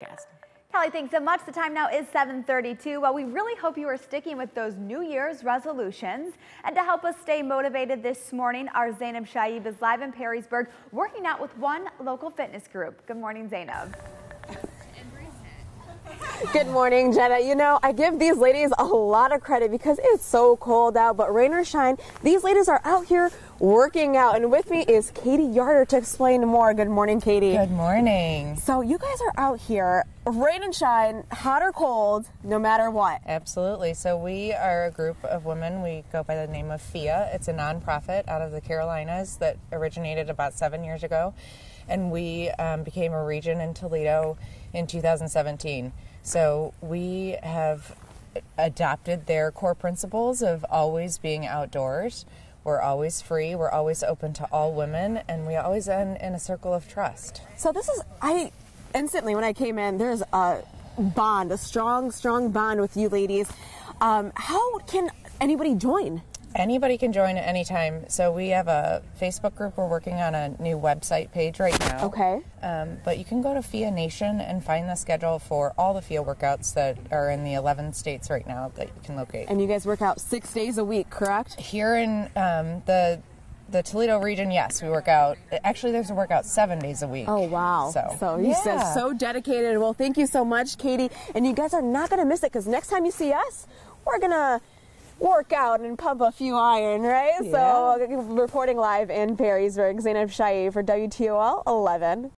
Guest. Kelly, thanks so much. The time now is 7:32. Well, we really hope you are sticking with those New Year's resolutions. And to help us stay motivated this morning, our Zainab Shaib is live in Perrysburg, working out with one local fitness group. Good morning, Zainab. Good morning, Jenna. You know, I give these ladies a lot of credit because it's so cold out, but rain or shine, these ladies are out here working out. And with me is Katie Yarder to explain more. Good morning, Katie. Good morning. So you guys are out here, rain and shine, hot or cold, no matter what. Absolutely. So we are a group of women. We go by the name of FIA. It's a nonprofit out of the Carolinas that originated about seven years ago. And we um, became a region in Toledo in 2017. So we have adopted their core principles of always being outdoors. We're always free. We're always open to all women, and we always end in a circle of trust. So this is I instantly when I came in, there's a bond, a strong, strong bond with you ladies. Um, how can anybody join? Anybody can join at any time. So we have a Facebook group. We're working on a new website page right now. Okay. Um, but you can go to FIA Nation and find the schedule for all the FIA workouts that are in the 11 states right now that you can locate. And you guys work out six days a week, correct? Here in um, the the Toledo region, yes, we work out. Actually, there's a workout seven days a week. Oh wow! So, so you yeah. said so dedicated. Well, thank you so much, Katie. And you guys are not going to miss it because next time you see us, we're gonna work out and pump a few iron, right? Yeah. So, reporting live in Perrysburg, Zainab Shaib for WTOL 11.